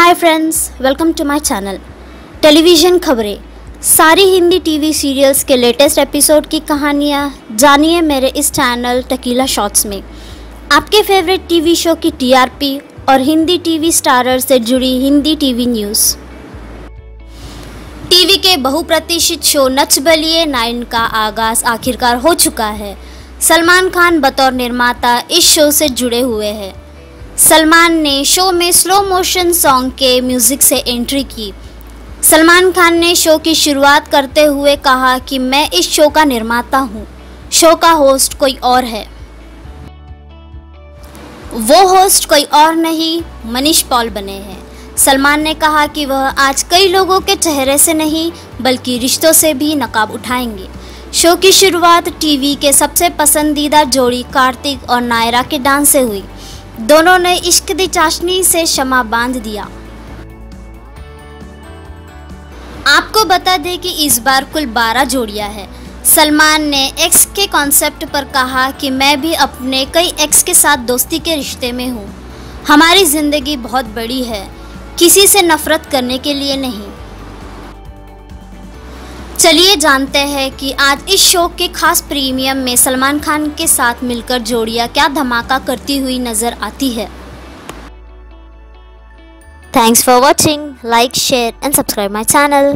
Hi friends welcome to my channel television खबरें। सारी Hindi TV serials के लेटेस्ट एपिसोड की कहानियाँ जानिए मेरे इस चैनल टकीला शॉट्स में। आपके फेवरेट टीवी शो की टीआरपी और हिंदी टीवी स्टारर से जुड़ी हिंदी टीवी न्यूज़ टीवी के बहुप्रतीक्षित शो नच बलिए नाइन का आगाज़ आखिरकार हो चुका है। सलमान खान बतौर निर्माता इस शो से जुड़े हुए हैं। सलमान ने शो में स्लो मोशन सॉन्ग के म्यूज़िक से एंट्री की। सलमान खान ने शो की शुरुआत करते हुए कहा कि मैं इस शो का निर्माता हूँ। शो का होस्ट कोई और है। वो होस्ट कोई और नहीं, मनीष पॉल बने हैं। सलमान ने कहा कि वह आज कई लोगों के चेहरे से नहीं, बल्कि रिश्तों से भी नकाब उठाएँगे। शो की शुरुआत टीवी के सबसे पसंदीदा जोड़ी कार्तिक और नायरा के डांस से हुई। दोनों ने इश्क दी चाशनी से क्षमा बाँध दिया। आपको बता दें कि इस बार कुल 12 जोड़ियाँ हैं। सलमान ने एक्स के कॉन्सेप्ट पर कहा कि मैं भी अपने कई एक्स के साथ दोस्ती के रिश्ते में हूँ। हमारी ज़िंदगी बहुत बड़ी है। किसी से नफरत करने के लिए नहीं। चलिए जानते हैं कि आज इस शो के खास प्रीमियम में सलमान खान के साथ मिलकर जोड़िया क्या धमाका करती हुई नज़र आती है। Thanks for watching like share and subscribe my channel